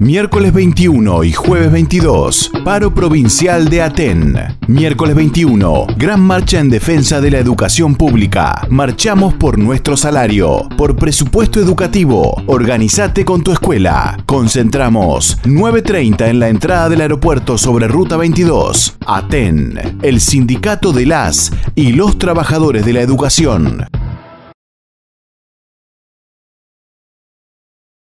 Miércoles 21 y jueves 22, paro provincial de Aten. Miércoles 21, gran marcha en defensa de la educación pública. Marchamos por nuestro salario, por presupuesto educativo. Organizate con tu escuela. Concentramos 9.30 en la entrada del aeropuerto sobre Ruta 22. Aten, el sindicato de las y los trabajadores de la educación.